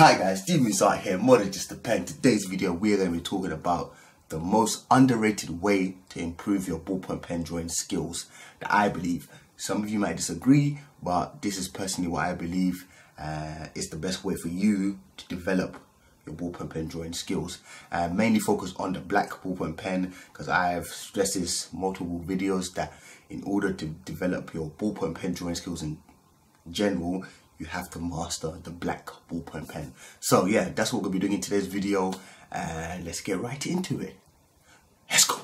Hi guys, DeMoose Art here, more than just a pen. Today's video we are going to be talking about the most underrated way to improve your ballpoint pen drawing skills that I believe. Some of you might disagree, but this is personally what I believe uh, is the best way for you to develop your ballpoint pen drawing skills. Uh, mainly focus on the black ballpoint pen because I have stressed this multiple videos that in order to develop your ballpoint pen drawing skills in general, you have to master the black ballpoint pen. So yeah, that's what we'll be doing in today's video and let's get right into it. Let's go.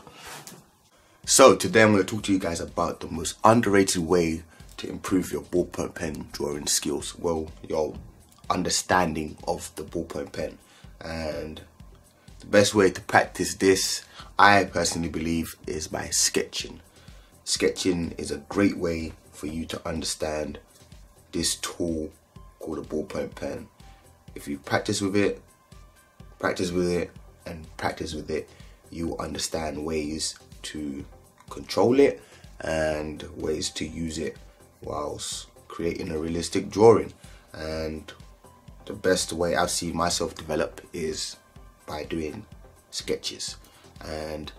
So today I'm going to talk to you guys about the most underrated way to improve your ballpoint pen drawing skills. Well, your understanding of the ballpoint pen. And the best way to practice this, I personally believe, is by sketching. Sketching is a great way for you to understand this tool called a ballpoint pen. If you practice with it, practice with it, and practice with it, you understand ways to control it and ways to use it whilst creating a realistic drawing. And the best way I've seen myself develop is by doing sketches. And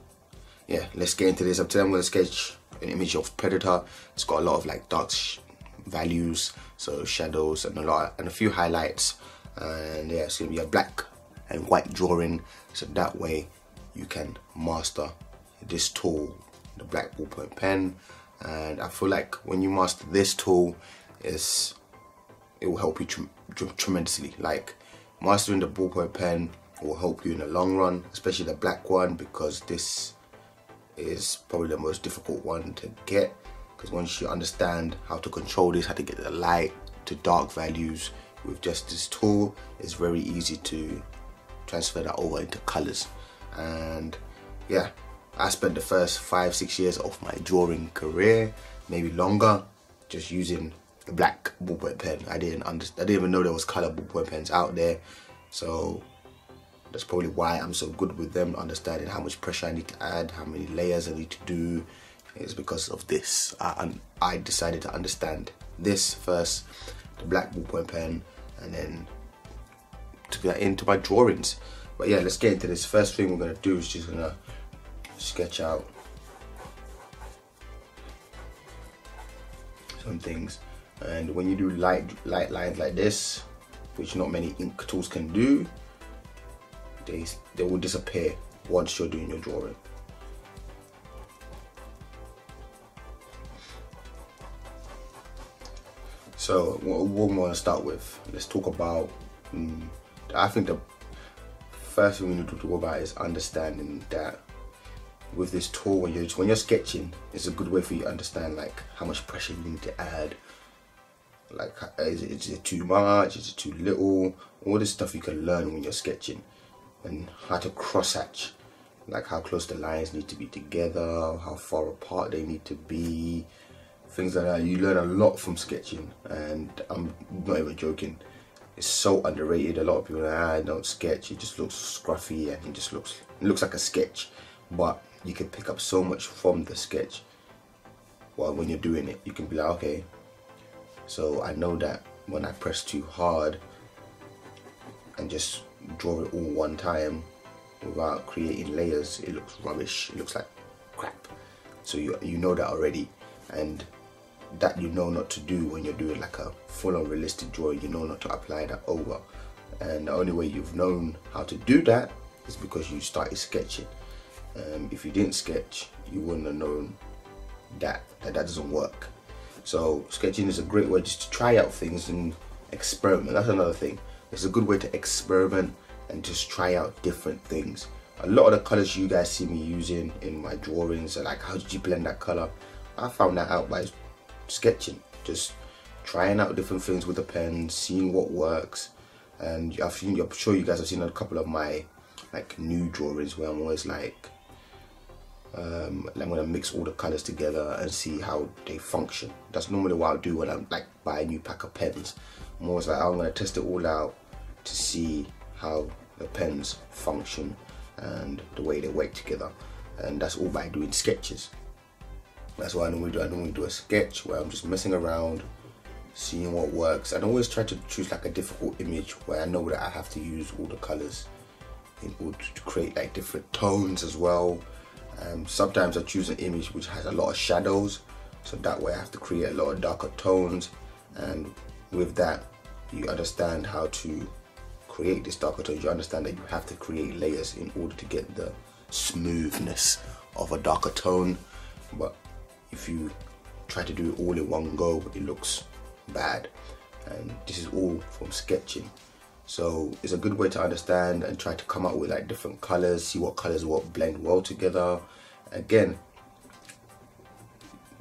yeah, let's get into this. Today I'm to sketch an image of Predator. It's got a lot of like dark values, so shadows and a lot and a few highlights. And yeah, it's gonna be a black and white drawing, so that way you can master this tool, the black ballpoint pen. And I feel like when you master this tool, is it will help you tre tremendously. Like mastering the ballpoint pen will help you in the long run, especially the black one because this is probably the most difficult one to get because once you understand how to control this, how to get the light to dark values with just this tool, it's very easy to transfer that over into colors. And yeah, I spent the first five, six years of my drawing career, maybe longer, just using the black ballpoint pen. I didn't understand, I didn't even know there was color ballpoint pens out there. So that's probably why I'm so good with them, understanding how much pressure I need to add, how many layers I need to do, is because of this. I, I decided to understand this first, the black ballpoint pen, and then to get into my drawings. But yeah, let's get into this. First thing we're gonna do is just gonna sketch out some things. And when you do light light lines like this, which not many ink tools can do, they they will disappear once you're doing your drawing. So what, we want to start with, let's talk about, um, I think the first thing we need to talk about is understanding that with this tool, when you're, when you're sketching, it's a good way for you to understand like how much pressure you need to add, like is it, is it too much, is it too little, all this stuff you can learn when you're sketching and how to cross hatch like how close the lines need to be together, how far apart they need to be, things like that. You learn a lot from sketching, and I'm not even joking. It's so underrated. A lot of people like, ah, I don't sketch. It just looks scruffy and it just looks it looks like a sketch, but you can pick up so much from the sketch. Well, when you're doing it, you can be like, okay, so I know that when I press too hard and just draw it all one time without creating layers, it looks rubbish. It looks like crap. So you you know that already, and that you know not to do when you're doing like a full-on realistic drawing you know not to apply that over and the only way you've known how to do that is because you started sketching. Um, if you didn't sketch you wouldn't have known that, that that doesn't work. So sketching is a great way just to try out things and experiment. That's another thing. It's a good way to experiment and just try out different things. A lot of the colors you guys see me using in my drawings are like how did you blend that color? I found that out by sketching, just trying out different things with the pen, seeing what works. And I've seen, I'm sure you guys have seen a couple of my like new drawings where I'm always like, um, I'm gonna mix all the colors together and see how they function. That's normally what I do when I'm like buy a new pack of pens. I'm always like, I'm gonna test it all out to see how the pens function and the way they work together. And that's all by doing sketches. That's why I normally do. I normally do a sketch where I'm just messing around, seeing what works and always try to choose like a difficult image where I know that I have to use all the colors in order to create like different tones as well um, sometimes I choose an image which has a lot of shadows so that way I have to create a lot of darker tones and with that you understand how to create this darker tone. you understand that you have to create layers in order to get the smoothness of a darker tone but if you try to do it all in one go it looks bad. And this is all from sketching. So it's a good way to understand and try to come up with like different colors see what colors will blend well together. Again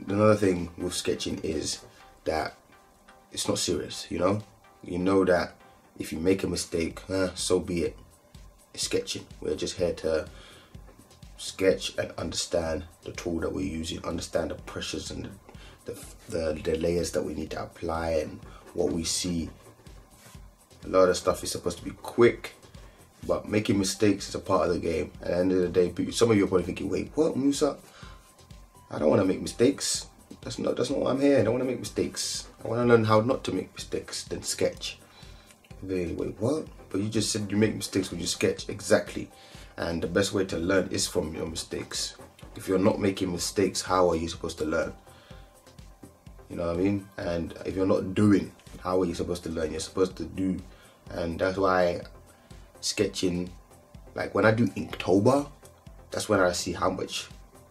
another thing with sketching is that it's not serious you know? You know that if you make a mistake eh, so be it. It's sketching. We're just here to sketch and understand the tool that we're using understand the pressures and the, the, the layers that we need to apply and what we see. A lot of stuff is supposed to be quick, but making mistakes is a part of the game. At the end of the day, some of you are probably thinking, wait, what, Musa? I don't want to make mistakes. That's not, that's not why I'm here. I don't want to make mistakes. I want to learn how not to make mistakes, then sketch. They, wait, what? But you just said you make mistakes when you sketch. Exactly. And the best way to learn is from your mistakes. If you're not making mistakes, how are you supposed to learn? You know what I mean? And if you're not doing, how are you supposed to learn? You're supposed to do. And that's why sketching, like when I do Inktober, that's when I see how much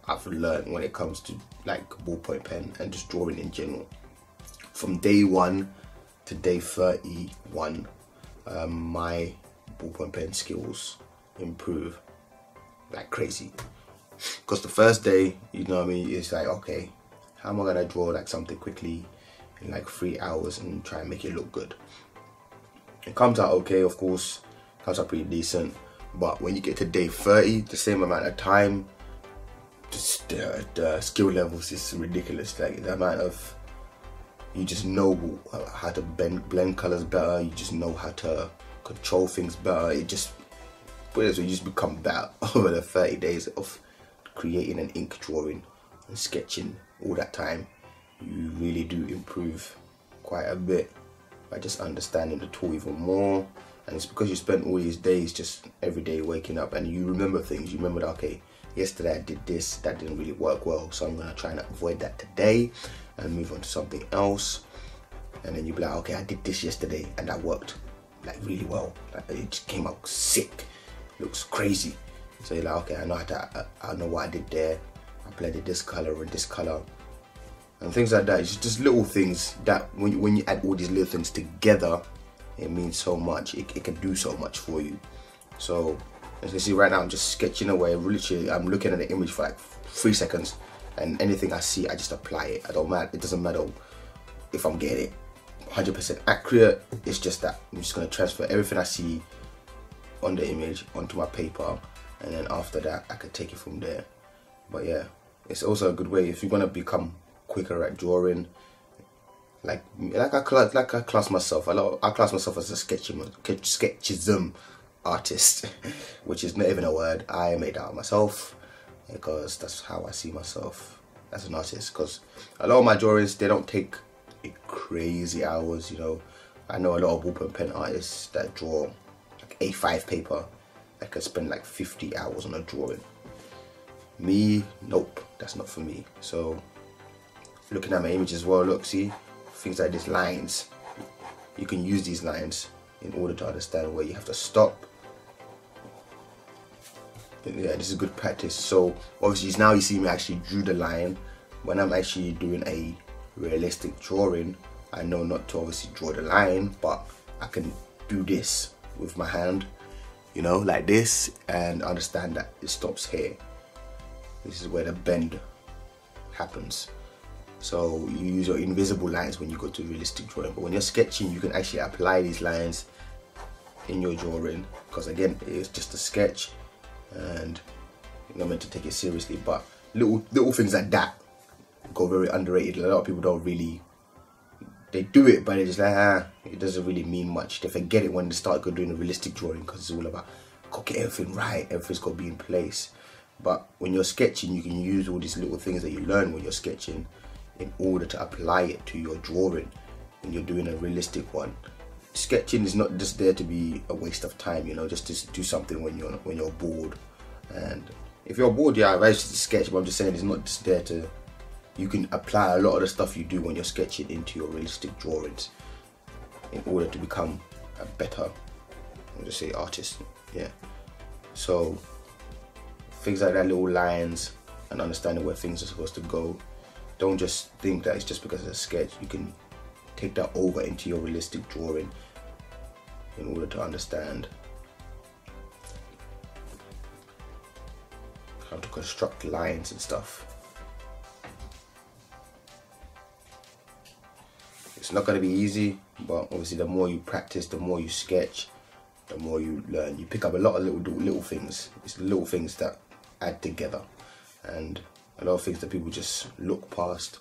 I've learned when it comes to like ballpoint pen and just drawing in general. From day one to day 31, um, my ballpoint pen skills improve like crazy. Because the first day, you know what I mean, it's like, okay, how am I gonna draw like something quickly in like three hours and try and make it look good? It comes out okay, of course, comes out pretty decent. But when you get to day 30, the same amount of time, just the, the skill levels is ridiculous. Like the amount of you just know how to bend, blend colors better. You just know how to control things better. It just, put it you just become better over the 30 days of creating an ink drawing and sketching all that time, you really do improve quite a bit by just understanding the tool even more. And it's because you spent all these days just every day waking up and you remember things. You remember that, okay, yesterday I did this, that didn't really work well. So I'm gonna try and avoid that today and move on to something else. And then you be like, okay, I did this yesterday and that worked like really well. Like it just came out sick. Looks crazy. So you're like, okay, I know how to, I, I know what I did there. I blended this color and this color and things like that. It's just little things that when you, when you add all these little things together, it means so much. It, it can do so much for you. So as you can see right now, I'm just sketching away. Literally, I'm looking at the image for like three seconds, and anything I see, I just apply it. I don't matter. It doesn't matter if I'm getting it 100% accurate. It's just that I'm just gonna transfer everything I see on the image onto my paper, and then after that, I can take it from there. But yeah, it's also a good way if you're gonna become quicker at drawing. Like like I class like I class myself. I I class myself as a sketchy sketchism artist, which is not even a word. I made out myself because that's how I see myself as an artist. Because a lot of my drawings they don't take crazy hours. You know, I know a lot of ballpoint pen artists that draw like A5 paper I could spend like 50 hours on a drawing. Me, nope, that's not for me. So looking at my image as well, look, see, things like these lines. You can use these lines in order to understand where you have to stop. Yeah, this is good practice. So obviously now you see me actually drew the line. When I'm actually doing a realistic drawing, I know not to obviously draw the line, but I can do this with my hand, you know, like this, and understand that it stops here. This is where the bend happens. So you use your invisible lines when you go to realistic drawing. But when you're sketching, you can actually apply these lines in your drawing because again, it's just a sketch and you're not meant to take it seriously. But little little things like that go very underrated. A lot of people don't really they do it, but it's like ah, it doesn't really mean much. They forget it when they start doing a realistic drawing because it's all about got get everything right. Everything's got to be in place. But when you're sketching, you can use all these little things that you learn when you're sketching in order to apply it to your drawing when you're doing a realistic one. Sketching is not just there to be a waste of time, you know, just to do something when you're when you're bored. And if you're bored, yeah, I advise you to sketch, but I'm just saying it's not just there to you can apply a lot of the stuff you do when you're sketching into your realistic drawings in order to become a better I'll just say artist. Yeah. So things like that little lines and understanding where things are supposed to go. Don't just think that it's just because it's a sketch. You can take that over into your realistic drawing in order to understand how to construct lines and stuff. It's not going to be easy, but obviously the more you practice, the more you sketch, the more you learn. You pick up a lot of little little things. It's little things that add together, and a lot of things that people just look past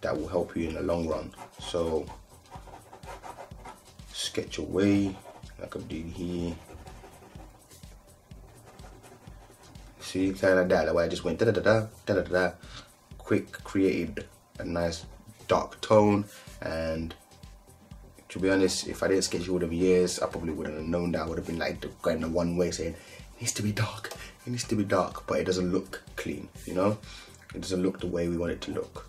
that will help you in the long run. So sketch away like I'm doing here. See, kind of that. The way I just went da da da da da da da. Quick, created a nice dark tone, and to be honest, if I didn't sketch all them years, I probably wouldn't have known that. I would have been like going the one way saying, it needs to be dark, it needs to be dark, but it doesn't look clean, you know? It doesn't look the way we want it to look.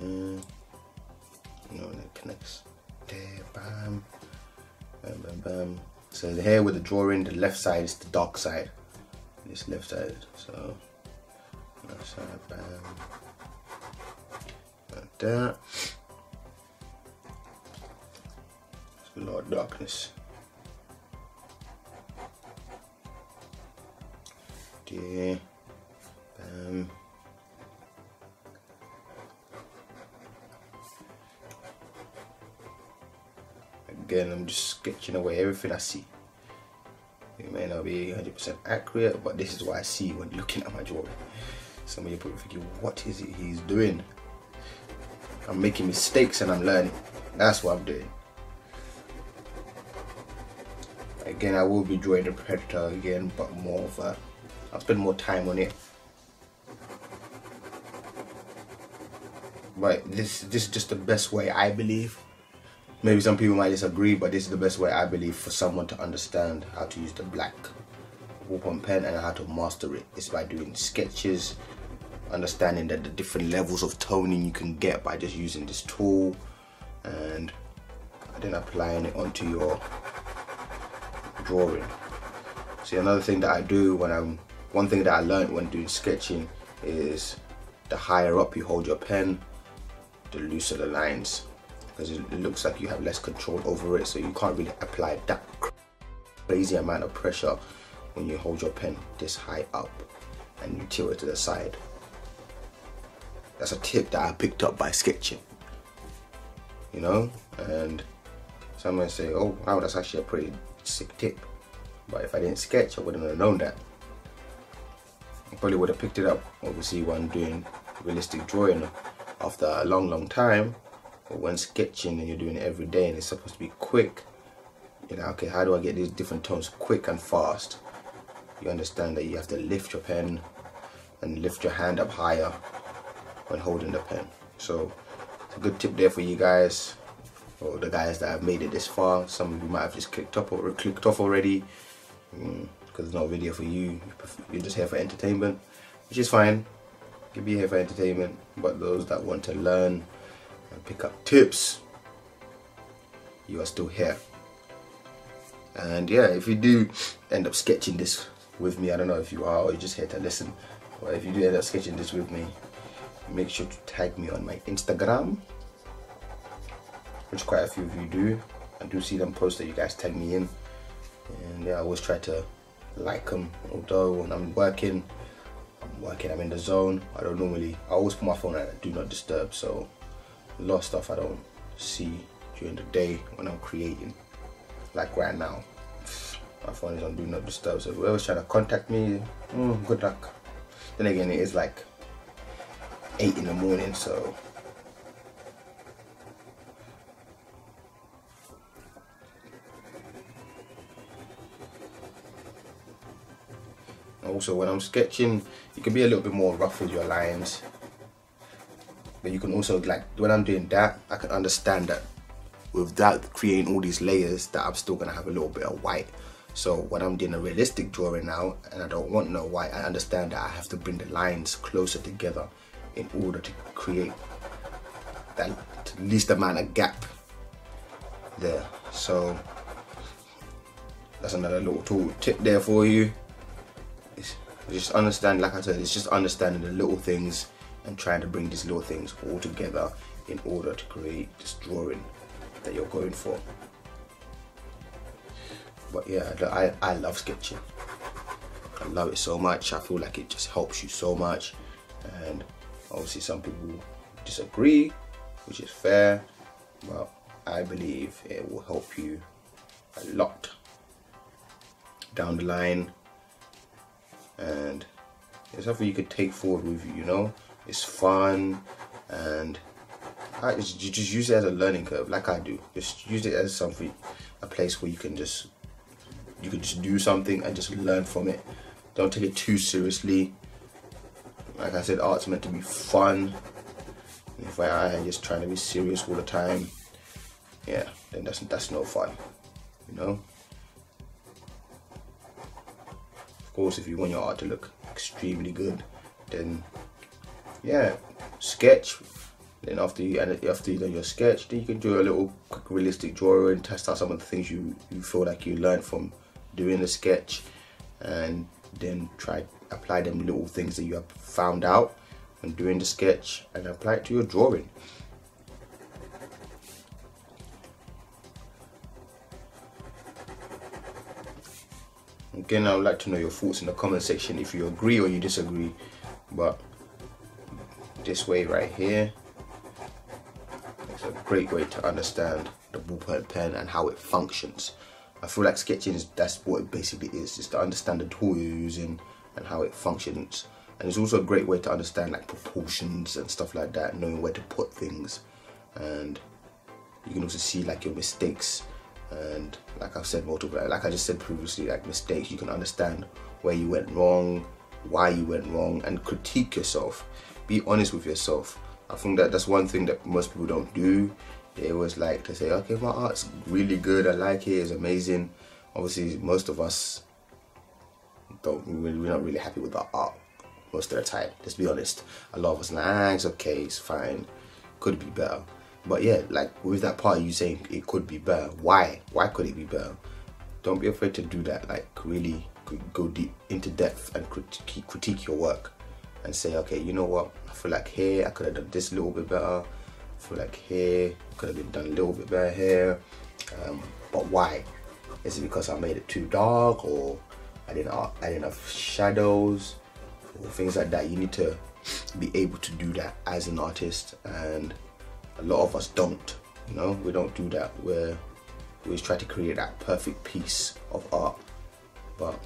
Uh, it connects there, bam, bam, bam. So here with the drawing, the left side is the dark side. This left side, so left side, bam, like that. There's a lot of darkness. There, bam. Um. Again, I'm just sketching away everything I see. May not be 100% accurate, but this is what I see when looking at my drawing. Some of you probably thinking, what is it he's doing? I'm making mistakes and I'm learning. That's what I'm doing. Again, I will be drawing the Predator again, but more of a, I'll spend more time on it. But this, this is just the best way I believe maybe some people might disagree, but this is the best way I believe for someone to understand how to use the black ballpoint pen and how to master it. It's by doing sketches, understanding that the different levels of toning you can get by just using this tool, and then applying it onto your drawing. See, another thing that I do when I'm, one thing that I learned when doing sketching is the higher up you hold your pen, the looser the lines because it looks like you have less control over it so you can't really apply that crazy amount of pressure when you hold your pen this high up and you tilt it to the side. That's a tip that I picked up by sketching you know? And someone say oh wow that's actually a pretty sick tip. But if I didn't sketch I wouldn't have known that. I probably would have picked it up obviously when doing realistic drawing after a long long time but when sketching and you're doing it every day and it's supposed to be quick, you know, okay, how do I get these different tones quick and fast? You understand that you have to lift your pen and lift your hand up higher when holding the pen. So it's a good tip there for you guys, or the guys that have made it this far. Some of you might have just clicked up or clicked off already because mm, there's no video for you. You're just here for entertainment, which is fine. You can be here for entertainment, but those that want to learn and pick up tips, you are still here. And yeah, if you do end up sketching this with me, I don't know if you are or you're just here to listen, but if you do end up sketching this with me, make sure to tag me on my Instagram, which quite a few of you do. I do see them posts that you guys tag me in, and yeah, I always try to like them. Although when I'm working, I'm working, I'm in the zone. I don't normally, I always put my phone at do not disturb, so a lot of stuff I don't see during the day when I'm creating. Like right now, my phone is on do not disturb. So whoever's trying to contact me, mm, good luck. Then again, it is like eight in the morning, so also when I'm sketching you can be a little bit more rough with your lines but you can also like when I'm doing that I can understand that without creating all these layers that I'm still gonna have a little bit of white. So when I'm doing a realistic drawing now and I don't want no white I understand that I have to bring the lines closer together in order to create that least amount of gap there. So that's another little tool tip there for you. It's just understand like I said it's just understanding the little things and trying to bring these little things all together in order to create this drawing that you're going for. But yeah I, I love sketching. I love it so much. I feel like it just helps you so much. And obviously some people disagree which is fair but I believe it will help you a lot down the line. And it's something you could take forward with you you know it's fun and I, you just use it as a learning curve like I do. Just use it as something a place where you can just you can just do something and just learn from it. Don't take it too seriously. Like I said art's meant to be fun. If I am just trying to be serious all the time yeah then that's that's no fun you know? Of course if you want your art to look extremely good then yeah sketch. Then after you after you done your sketch then you can do a little quick realistic drawing and test out some of the things you you feel like you learned from doing the sketch and then try apply them little things that you have found out when doing the sketch and apply it to your drawing. Again I would like to know your thoughts in the comment section if you agree or you disagree but this way right here. It's a great way to understand the ballpoint pen and how it functions. I feel like sketching is that's what it basically is just to understand the tool you're using and how it functions. And it's also a great way to understand like proportions and stuff like that knowing where to put things. And you can also see like your mistakes. And like I've said multiple like I just said previously like mistakes you can understand where you went wrong why you went wrong and critique yourself be honest with yourself I think that that's one thing that most people don't do they always like to say okay my art's really good I like it it's amazing obviously most of us don't we're not really happy with our art most of the time let's be honest a lot of us like ah, it's okay it's fine could be better but yeah, like with that part you saying it could be better. Why? Why could it be better? Don't be afraid to do that. Like really go deep into depth and critique, critique your work and say, okay, you know what? I feel like here I could have done this a little bit better. I feel like here could have been done a little bit better here. Um, but why? Is it because I made it too dark or I didn't didn't have shadows or things like that? You need to be able to do that as an artist and a lot of us don't you know we don't do that we're we always try to create that perfect piece of art but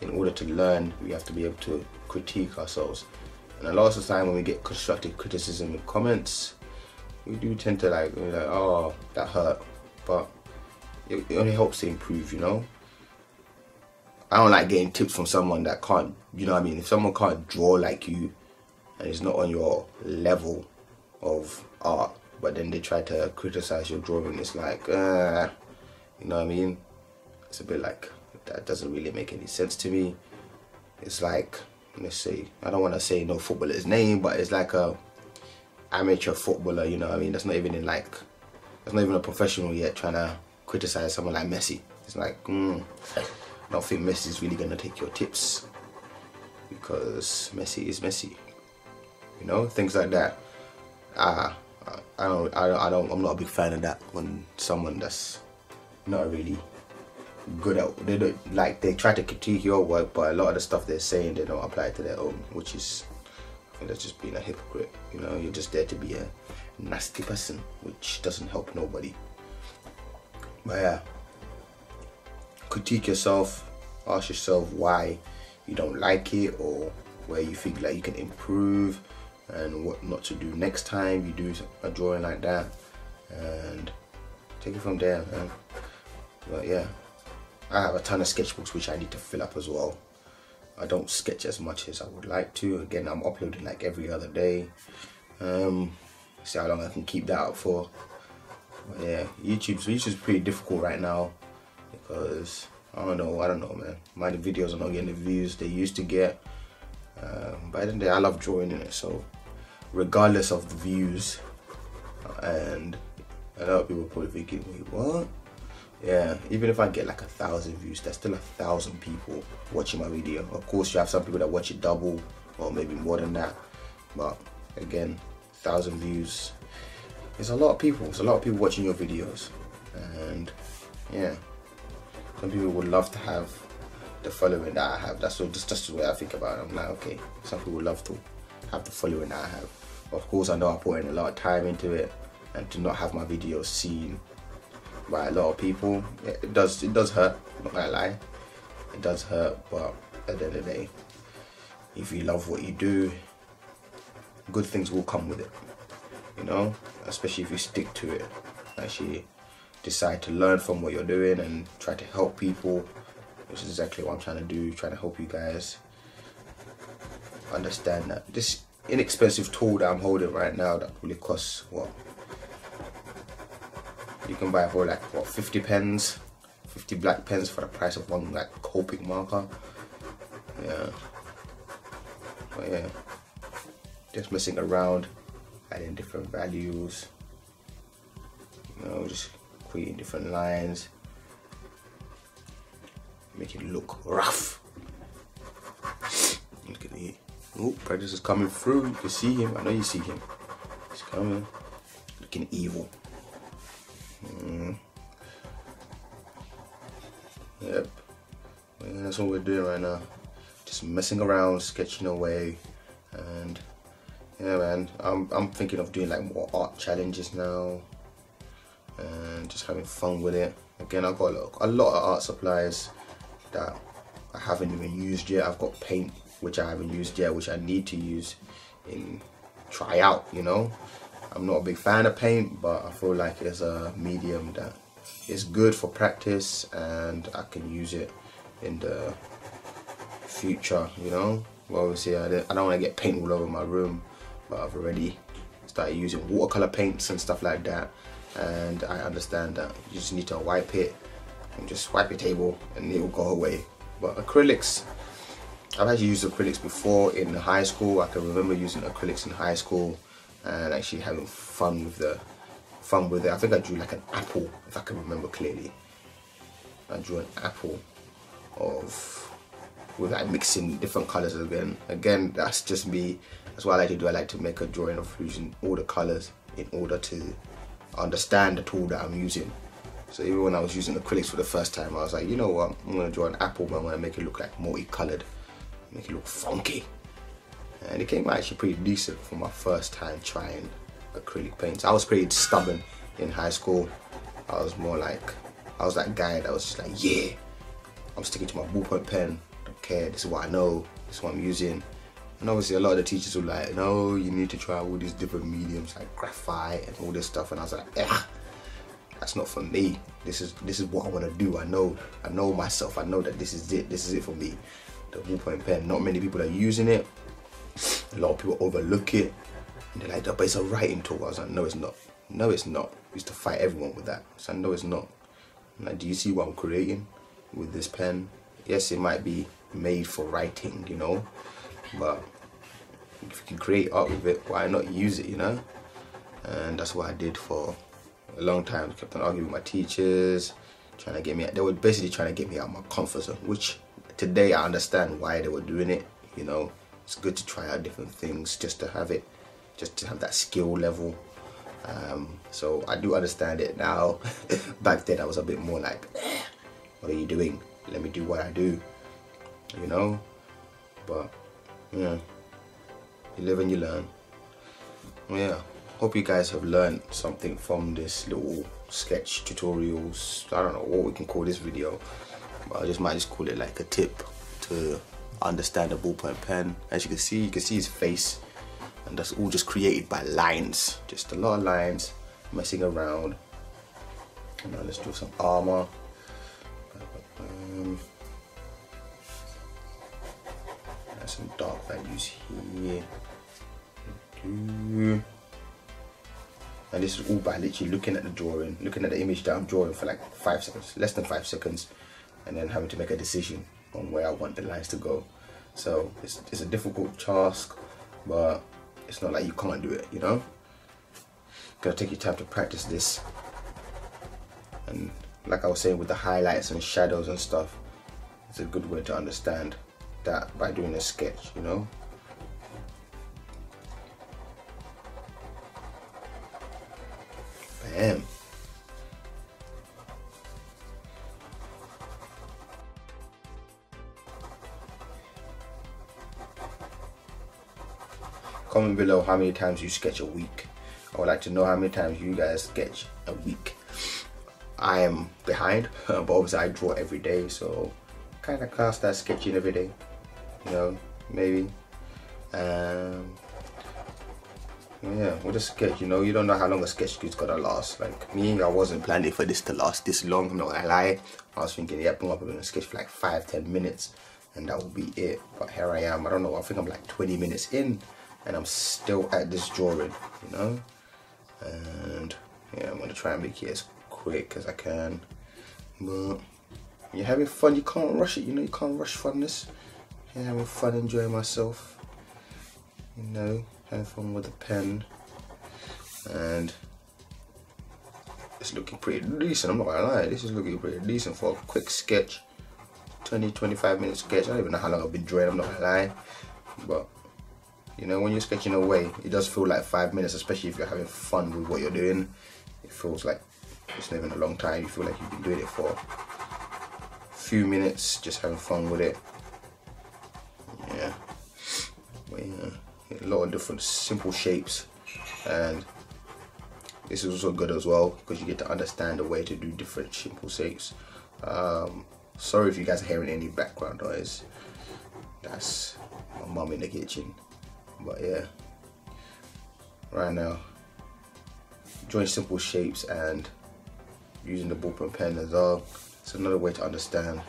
in order to learn we have to be able to critique ourselves. And a lot of the time when we get constructive criticism and comments we do tend to like, oh that hurt. But it, it only helps to improve you know? I don't like getting tips from someone that can't you know what I mean? If someone can't draw like you and it's not on your level of art but then they try to criticize your drawing it's like uh, you know what I mean? It's a bit like that doesn't really make any sense to me. It's like let's say I don't want to say no footballer's name but it's like a amateur footballer you know I mean? That's not even in like that's not even a professional yet trying to criticize someone like Messi. It's like mm, I don't think Messi's really gonna take your tips because Messi is Messi you know? Things like that. Ah I don't, I, I don't, I'm not a big fan of that when someone that's not really good at, they don't, like, they try to critique your work, but a lot of the stuff they're saying, they don't apply to their own, which is, I think that's just being a hypocrite, you know, you're just there to be a nasty person, which doesn't help nobody. But yeah, critique yourself, ask yourself why you don't like it or where you think like you can improve and what not to do next time you do a drawing like that and take it from there man. But yeah I have a ton of sketchbooks which I need to fill up as well I don't sketch as much as I would like to. Again, I'm uploading like every other day. Um, see how long I can keep that up for. But yeah, YouTube's YouTube's pretty difficult right now because I don't know, I don't know, man. My videos are not getting the views they used to get. Um, but then I love drawing in it, so regardless of the views, and a lot of people probably thinking, wait, what? Yeah, even if I get like a thousand views, there's still a thousand people watching my video. Of course, you have some people that watch it double or maybe more than that. But again, thousand views it's a lot of people. it's a lot of people watching your videos, and yeah, some people would love to have the following that I have. That's just just the way I think about it. I'm like, okay, some people would love to have the following that I have. Of course, I know I put in a lot of time into it, and to not have my videos seen by a lot of people, it does it does hurt. I'm not gonna lie, it does hurt. But at the end of the day, if you love what you do, good things will come with it. You know, especially if you stick to it. Actually, decide to learn from what you're doing and try to help people, which is exactly what I'm trying to do. Trying to help you guys understand that this inexpensive tool that I'm holding right now that really costs what you can buy for like what 50 pens 50 black pens for the price of one like Copic marker. Yeah. But yeah. Just messing around adding different values. You know just creating different lines. Make it look rough. Look at me. Oh Predator is coming through. You can see him. I know you see him. He's coming. Looking evil Mm. Yep. And that's what we're doing right now. Just messing around, sketching away, and yeah, man. I'm I'm thinking of doing like more art challenges now, and just having fun with it. Again, I've got a lot, a lot of art supplies that I haven't even used yet. I've got paint which I haven't used yet, which I need to use in try out. You know, I'm not a big fan of paint, but I feel like it's a medium that is good for practice and I can use it in the future, you know. Well, obviously, I don't, want to get paint all over my room, but I've already started using watercolor paints and stuff like that. And I understand that you just need to wipe it and just wipe your table and it will go away. But acrylics, I've actually used acrylics before in high school. I can remember using acrylics in high school and actually having fun with the fun with it. I think I drew like an apple, if I can remember clearly. I drew an apple of with like mixing different colors again. Again, that's just me. That's what I like to do. I like to make a drawing of using all the colors in order to understand the tool that I'm using. So even when I was using acrylics for the first time, I was like, you know what? I'm gonna draw an apple, but I'm gonna make it look like multicolored, make it look funky and it came out actually pretty decent for my first time trying acrylic paints. I was pretty stubborn in high school. I was more like, I was that guy that was just like, yeah, I'm sticking to my ballpoint pen, don't care, this is what I know, this is what I'm using. And obviously a lot of the teachers were like, no, you need to try all these different mediums like graphite and all this stuff. And I was like, eh, that's not for me. This is this is what I want to do. I know, I know myself. I know that this is it. This is it for me. The ballpoint pen. Not many people are using it. A lot of people overlook it. And they're like, but it's a writing tool. I was like, no, it's not. No, it's not. I used to fight everyone with that. So no, it's not. I'm like, do you see what I'm creating with this pen? Yes, it might be made for writing, you know, but if you can create art with it, why not use it, you know? And that's what I did for a long time. Kept on arguing with my teachers, trying to get me. Out. They were basically trying to get me out of my comfort zone, which today I understand why they were doing it. You know, it's good to try out different things just to have it just to have that skill level. Um, so I do understand it now. Back then I was a bit more like what are you doing? Let me do what I do you know? But yeah you live and you learn. Yeah hope you guys have learned something from this little sketch tutorials. I don't know what we can call this video I just might just call it like a tip to understand a ballpoint pen. As you can see, you can see his face and that's all just created by lines. Just a lot of lines, messing around. And now let's do some armor. Um, values here. And this is all by literally looking at the drawing, looking at the image that I'm drawing for like five seconds, less than five seconds, and then having to make a decision on where I want the lines to go. So it's, it's a difficult task, but it's not like you can't do it, you know? Gotta take your time to practice this. And like I was saying with the highlights and shadows and stuff, it's a good way to understand that by doing a sketch, you know? Bam. Comment below how many times you sketch a week. I would like to know how many times you guys sketch a week. I am behind, but obviously I draw every day, so kind of class that sketching every day. You know, maybe. Um, yeah, with a sketch, you know, you don't know how long a sketch is gonna last. Like me, I wasn't planning for this to last this long, I'm not gonna lie. I was thinking, yeah, I'm gonna sketch for like five, ten minutes and that will be it. But here I am, I don't know, I think I'm like 20 minutes in and I'm still at this drawing, you know? And yeah, I'm gonna try and make it as quick as I can. But you're having fun, you can't rush it, you know, you can't rush funness. You're having fun, enjoying myself. You know, having fun with the pen. And it's looking pretty decent, I'm not gonna lie. This is looking pretty decent for a quick sketch. 20, 25 minute sketch. I don't even know how long I've been drawing, I'm not gonna lie. But you know, when you're sketching away, it does feel like five minutes, especially if you're having fun with what you're doing. It feels like it's even a long time. You feel like you've been doing it for a few minutes, just having fun with it. Yeah. But yeah, a lot of different simple shapes. And this is also good as well because you get to understand the way to do different simple shapes. Um, sorry if you guys are hearing any background noise. That's my mum in the kitchen but yeah. Right now. Drawing simple shapes and using the ballpoint pen as well. It's another way to understand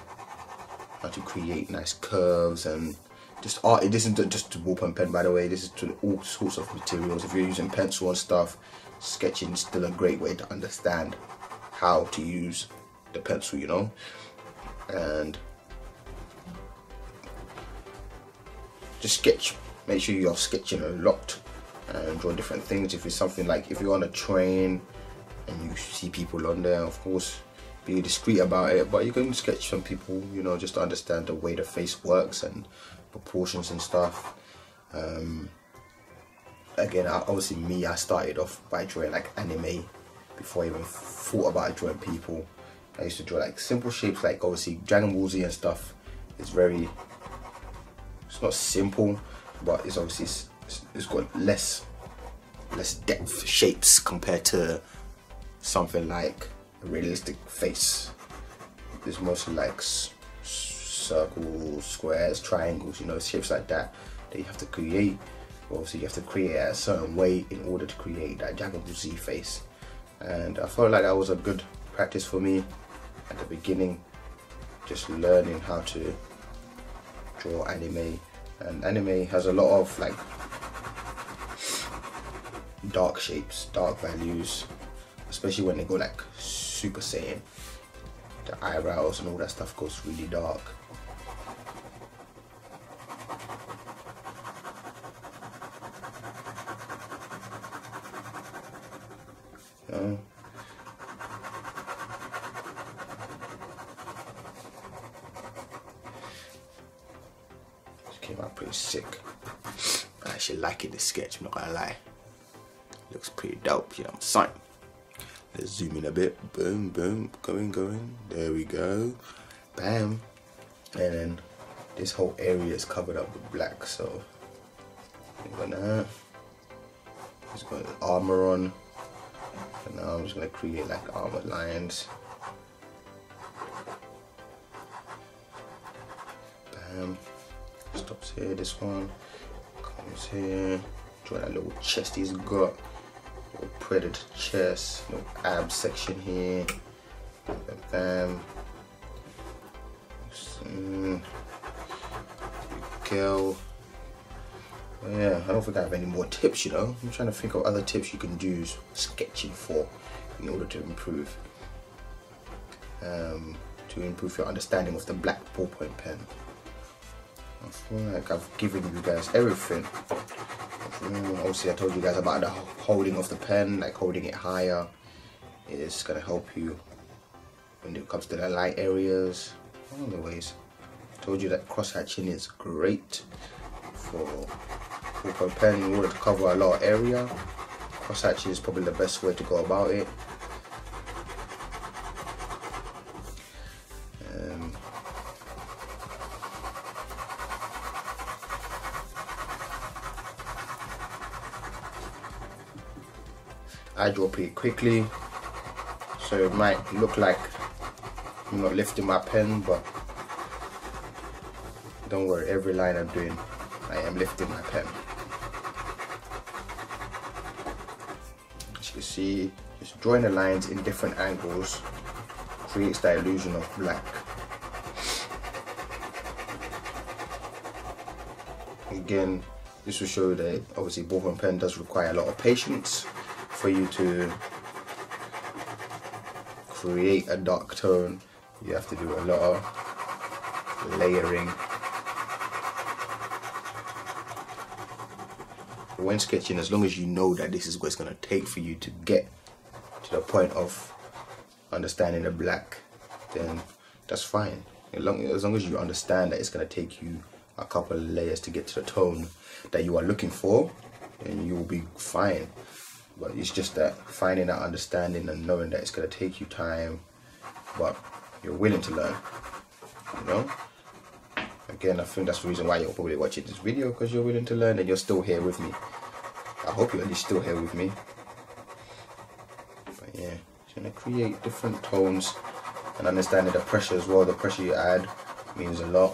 how to create nice curves and just art. It isn't just a ballpoint pen by the way. This is to all sorts of materials. If you're using pencil and stuff sketching is still a great way to understand how to use the pencil you know? And just sketch make sure you're sketching a lot and draw different things. If it's something like if you're on a train and you see people on there of course be discreet about it. But you can sketch some people you know just to understand the way the face works and proportions and stuff. Um, again obviously me I started off by drawing like anime before I even thought about drawing people. I used to draw like simple shapes like obviously Dragon Ball Z and stuff. It's very it's not simple but it's obviously it's, it's got less less depth shapes compared to something like a realistic face. It's mostly like circles, squares, triangles, you know, shapes like that that you have to create. Obviously, you have to create a certain way in order to create that Dragon Ball Z face. And I felt like that was a good practice for me at the beginning, just learning how to draw anime and anime has a lot of like dark shapes, dark values, especially when they go like Super Saiyan. The eyebrows and all that stuff goes really dark. You came out pretty sick. I actually liking this sketch, I'm not gonna lie. Looks pretty dope, you know what I'm saying? Let's zoom in a bit. Boom, boom, going, going. There we go. Bam. And then this whole area is covered up with black, so I'm gonna just got armor on. And now I'm just gonna create like armored lines. Bam stops here this one comes here draw that little chest he's got little predator chest little ab section here bam mm, go yeah, I don't think I have any more tips, you know. I'm trying to think of other tips you can do sketching for in order to improve. Um, to improve your understanding of the black ballpoint pen. I feel like I've given you guys everything. Mm, obviously, I told you guys about the holding of the pen, like holding it higher. It's gonna help you when it comes to the light areas. Anyways, I told you that cross hatching is great for ballpoint pen in to cover a lot of area. Cross hatching is probably the best way to go about it. I draw pretty quickly. So it might look like I'm not lifting my pen but don't worry every line I'm doing I am lifting my pen. As you can see just drawing the lines in different angles creates that illusion of black again this will show that obviously ballpoint pen does require a lot of patience for you to create a dark tone you have to do a lot of layering. When sketching as long as you know that this is what it's going to take for you to get to the point of understanding the black then that's fine. As long as, long as you understand that it's going to take you a couple of layers to get to the tone that you are looking for then you will be fine but it's just that finding that understanding and knowing that it's going to take you time but you're willing to learn you know? Again i think that's the reason why you're probably watching this video because you're willing to learn and you're still here with me. I hope you're at least still here with me. But yeah it's going to create different tones and understanding the pressure as well. The pressure you add means a lot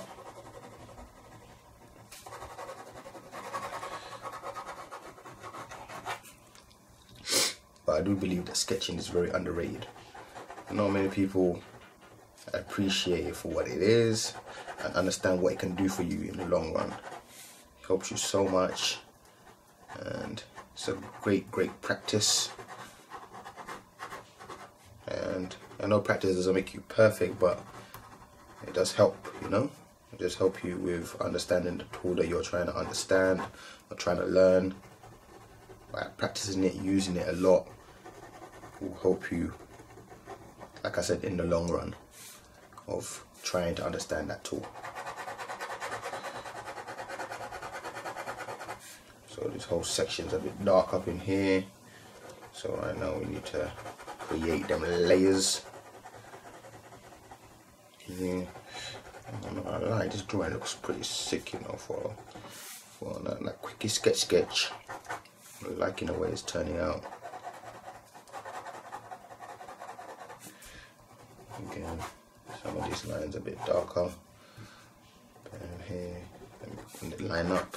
do believe that sketching is very underrated. Not many people appreciate it for what it is and understand what it can do for you in the long run. It helps you so much and it's a great, great practice. And I know practice doesn't make you perfect, but it does help, you know? It does help you with understanding the tool that you're trying to understand or trying to learn. By practicing it, using it a lot, will help you, like I said, in the long run of trying to understand that tool. So this whole section's a bit dark up in here. So right now we need to create them layers. Yeah. I like this drawing looks pretty sick, you know, for for that, that quickie sketch sketch. I'm liking the way it's turning out. Again some of these lines a bit darker. And here line up.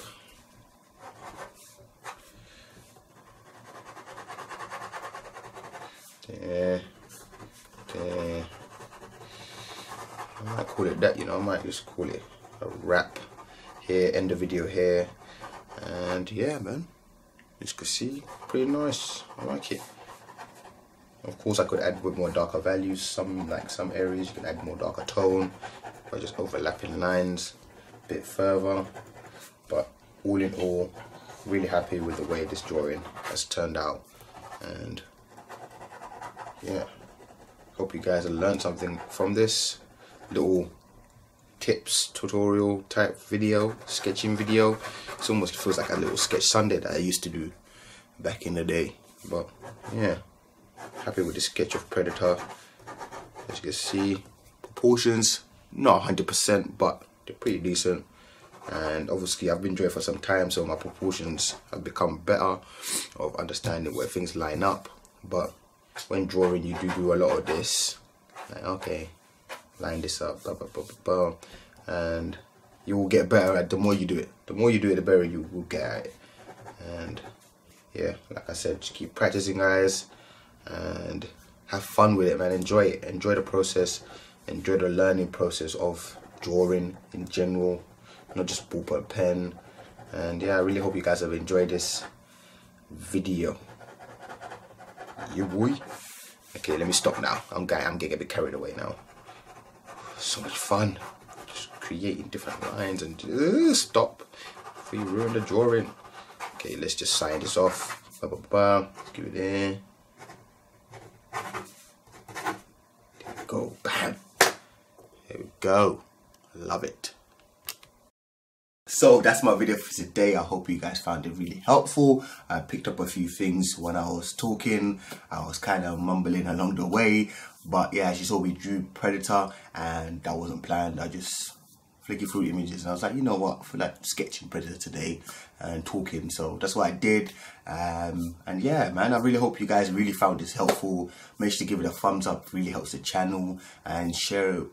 There there. I might call it that you know I might just call it a wrap here end the video here. And yeah man as you can see pretty nice. I like it of course, I could add with more darker values. Some like some areas you can add more darker tone by just overlapping lines a bit further. But all in all, really happy with the way this drawing has turned out. And yeah, hope you guys have learned something from this little tips tutorial type video, sketching video. It almost feels like a little sketch Sunday that I used to do back in the day. But yeah happy with the sketch of Predator. As you can see, proportions, not 100%, but they're pretty decent. And obviously I've been drawing for some time, so my proportions have become better of understanding where things line up. But when drawing, you do do a lot of this. Like, okay, line this up, blah, blah, blah, blah, blah. And you will get better at the more you do it. The more you do it, the better you will get at it. And yeah, like I said, just keep practicing, guys and have fun with it man. Enjoy it. Enjoy the process. Enjoy the learning process of drawing in general not just ballpoint pen. And yeah I really hope you guys have enjoyed this video. You boy. Okay let me stop now. I'm getting I'm getting a bit carried away now. So much fun. Just creating different lines and uh, stop. You ruin the drawing. Okay let's just sign this off. Ba. give it in there we go bam there we go love it so that's my video for today. I hope you guys found it really helpful. I picked up a few things when I was talking. I was kind of mumbling along the way. But yeah, as you saw, we drew Predator and that wasn't planned. I just flicking through images and I was like, you know what, I feel like sketching Predator today and talking. So that's what I did. Um, and yeah, man, I really hope you guys really found this helpful. Make sure to give it a thumbs up. Really helps the channel and share it,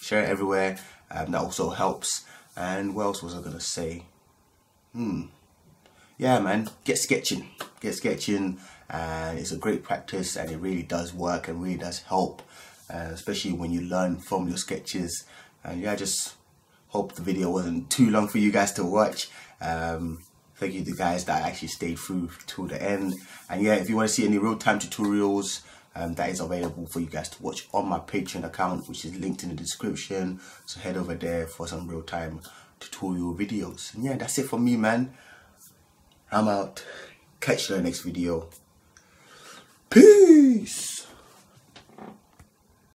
share it everywhere. Um, that also helps. And what else was I gonna say? Hmm. Yeah, man, get sketching. Get sketching, and it's a great practice, and it really does work and really does help, uh, especially when you learn from your sketches. And yeah, just hope the video wasn't too long for you guys to watch. Um, thank you to the guys that actually stayed through till the end. And yeah, if you want to see any real-time tutorials, um, that is available for you guys to watch on my Patreon account, which is linked in the description. So head over there for some real-time tutorial videos. And yeah, that's it for me, man. I'm out. Catch you in the next video. Peace.